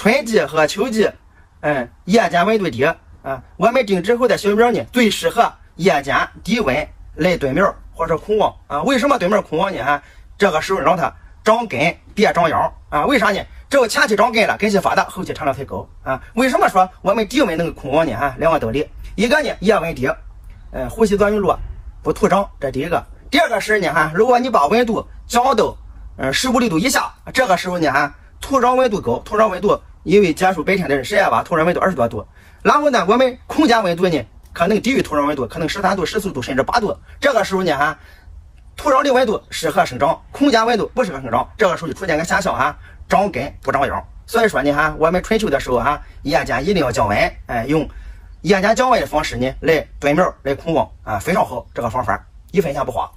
春季和秋季，嗯，夜间温度低啊，我们定植后的小苗呢，最适合夜间低温来蹲苗或者控旺啊。为什么蹲苗控旺呢？哈，这个时候让它长根，别长秧啊。为啥呢？只要前期长根了，根系发达，后期产量才高啊。为什么说我们低温能够控旺呢？哈，两个道理，一个呢，夜温低，嗯，呼吸作用弱，不徒长，这第一个。第二个是呢，哈，如果你把温度降到嗯十五六度以下，这个时候呢，哈，土壤温度高，土壤温度。因为结束白天的实验吧，土壤温度二十多度，然后呢，我们空间温度呢可能低于土壤温度，可能十三度、十四度甚至八度。这个时候呢，哈，土壤的温度适合生长，空间温度不适合生长。这个时候就出现个现象哈，长根不长秧。所以说呢，哈，我们春秋的时候哈，夜间一定要降温，哎，用夜间降温的方式呢来蹲苗来控旺啊，非常好，这个方法一分钱不花。